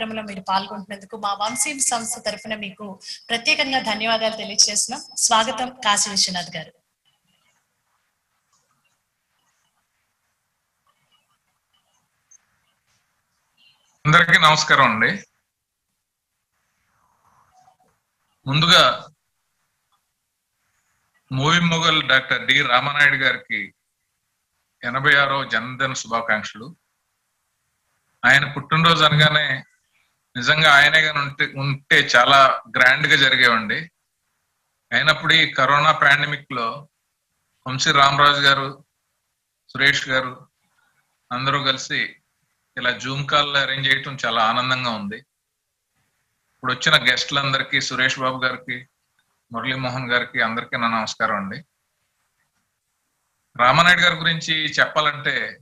కార్యక్రమంలో మీరు పాల్గొంటున్నందుకు మా వంశీ సంస్థ తరఫున మీకు ప్రత్యేకంగా ధన్యవాదాలు తెలియజేస్తున్నాం స్వాగతం కాశీ విశ్వనాథ్ గారు. అందరికీ నమస్కారం అండి. ముందుగా movie mogul doctor D Ramanaidu గారికి ఎనభై ఆరో జన్మదిన శుభాకాంక్షలు. ఆయన పుట్టినరోజు అనగానే నిజంగా ఆయనే కానీ ఉంటే ఉంటే చాలా గ్రాండ్గా జరిగేవండి. అయినప్పుడు ఈ కరోనా పాండమిక్లో వంశీ రామరాజు గారు సురేష్ గారు అందరూ కలిసి ఇలా జూమ్ కాల్ అరేంజ్ చేయటం చాలా ఆనందంగా ఉంది. ఇప్పుడు వచ్చిన గెస్ట్లందరికీ సురేష్ బాబు గారికి మురళీమోహన్ గారికి అందరికీ నా నమస్కారం అండి. రామనాయుడు గారి గురించి చెప్పాలంటే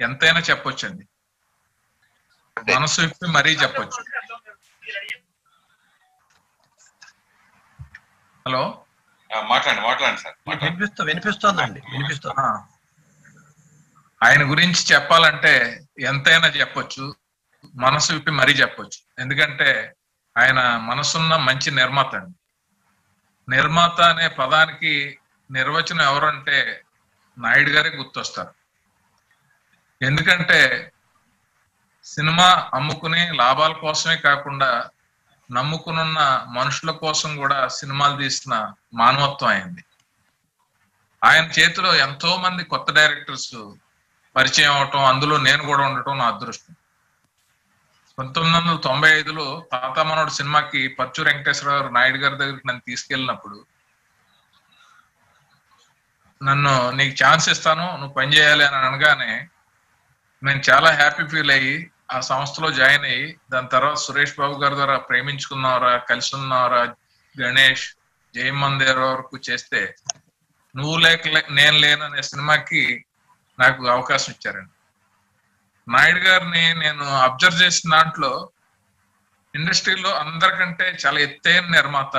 ఎంతైనా చెప్పొచ్చండి. మనసు విప్పి మరీ చెప్పొచ్చు. హలో? మాట్లాడండి మాట్లాడండి సార్. వినిపిస్తూ వినిపిస్తోందండి ఆ. ఆయన గురించి చెప్పాలంటే ఎంతైనా చెప్పొచ్చు మనసు విప్పి మరీ చెప్పొచ్చు. ఎందుకంటే ఆయన మనసున్న మంచి నిర్మాత అండి. నిర్మాత అనే పదానికి నిర్వచనం ఎవరంటే నాయుడు గారే గుర్తొస్తారు. ఎందుకంటే సినిమా అమ్ముకునే లాభాల కోసమే కాకుండా నమ్ముకునున్న మనుషుల కోసం కూడా సినిమాలు తీసిన మానవత్వం అయింది. ఆయన చేతిలో ఎంతో మంది కొత్త డైరెక్టర్స్ పరిచయం అవటం అందులో నేను కూడా ఉండటం నా అదృష్టం. పంతొమ్మిది వందల తొంభై ఐదులో తాత మనోడు సినిమాకి పచ్చు వెంకటేశ్వరరావు నాయుడు గారి దగ్గరికి నన్ను తీసుకెళ్ళినప్పుడు నన్ను నీకు ఛాన్స్ ఇస్తాను నువ్వు పని చేయాలి అని అనగానే నేను చాలా హ్యాపీ ఫీల్ అయ్యి ఆ సంస్థలో జాయిన్ అయ్యి దాని తర్వాత సురేష్ బాబు గారి ద్వారా ప్రేమించుకున్నారా కలిసి ఉన్నవరా గణేష్ జయమందేర్ వరకు చేస్తే నువ్వు లేక నేను లేను అనే సినిమాకి నాకు అవకాశం ఇచ్చారండి. నాయుడు గారిని నేను అబ్జర్వ్ చేసిన దాంట్లో ఇండస్ట్రీలో అందరికంటే చాలా ఎత్తైన నిర్మాత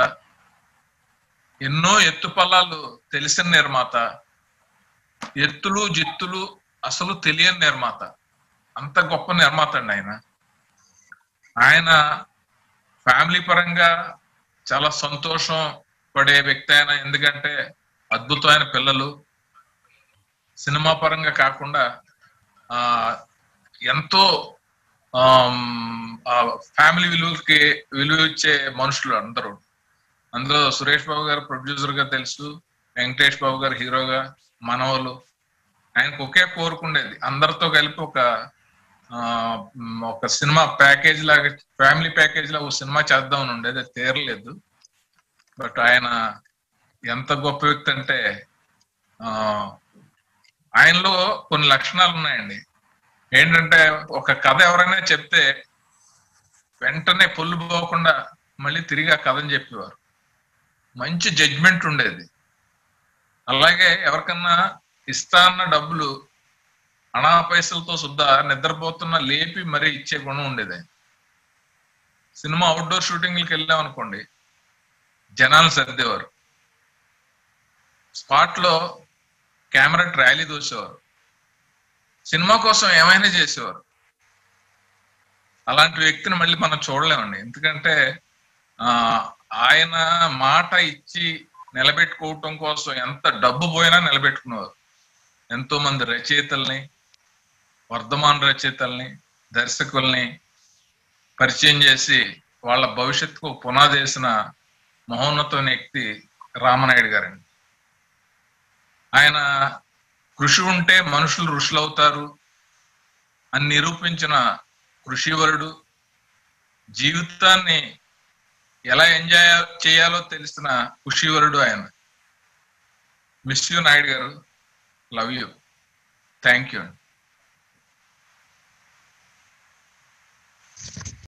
ఎన్నో ఎత్తు పల్లాలు తెలిసిన నిర్మాత ఎత్తులు జిత్తులు అసలు తెలియని నిర్మాత. అంత గొప్ప నిర్మాత అండి ఆయన. ఆయన ఫ్యామిలీ పరంగా చాలా సంతోషం పడే వ్యక్తి ఆయన. ఎందుకంటే అద్భుతమైన పిల్లలు. సినిమా పరంగా కాకుండా ఆ ఎంతో ఫ్యామిలీ విలువలకి విలువ ఇచ్చే మనుషులు అందరూ. అందులో సురేష్ బాబు గారు ప్రొడ్యూసర్గా తెలుసు వెంకటేష్ బాబు గారు హీరోగా మనవలు ఆయనకు ఒకే కోరుకుండేది అందరితో కలిపి ఒక ఒక సినిమా ప్యాకేజ్ లాగా ఫ్యామిలీ ప్యాకేజ్ లాగా ఒక సినిమా చేద్దామని ఉండేది. అది తీరలేదు. బట్ ఆయన ఎంత గొప్ప వ్యక్తి అంటే ఆ ఆయనలో కొన్ని లక్షణాలు ఉన్నాయండి. ఏంటంటే ఒక కథ ఎవరైనా చెప్తే వెంటనే పొల్లు పోకుండా మళ్ళీ తిరిగి ఆ కథని చెప్పేవారు. మంచి జడ్జ్మెంట్ ఉండేది. అలాగే ఎవరికన్నా ఇస్తా అన్న డబ్బులు అనా పైసలతో సుద్దా నిద్రపోతున్న లేపి మరీ ఇచ్చే గుణం ఉండేది. సినిమా అవుట్డోర్ షూటింగ్లకు వెళ్ళామనుకోండి జనాలు సర్దేవారు. స్పాట్లో కెమెరా ట్రాలీ దోసేవారు. సినిమా కోసం ఏమైనా చేసేవారు. అలాంటి వ్యక్తిని మళ్ళీ మనం చూడలేమండి. ఎందుకంటే ఆయన మాట ఇచ్చి నిలబెట్టుకోవటం కోసం ఎంత డబ్బు పోయినా నిలబెట్టుకునేవారు. ఎంతో మంది రచయితల్ని వర్ధమాన రచయితల్ని దర్శకుల్ని పరిచయం చేసి వాళ్ళ భవిష్యత్తుకు పునాది వేసిన మహోన్నతమైన వ్యక్తి రామనాయుడు గారండి. ఆయన కృషి ఉంటే మనుషులు ఋషులు అవుతారు అని నిరూపించిన కృషివరుడు జీవితాన్ని ఎలా ఎంజాయ్ చేయాలో తెలిసిన కృషివరుడు ఆయన. మిస్ యూ నాయుడు గారు లవ్ యూ థ్యాంక్ యూ అండి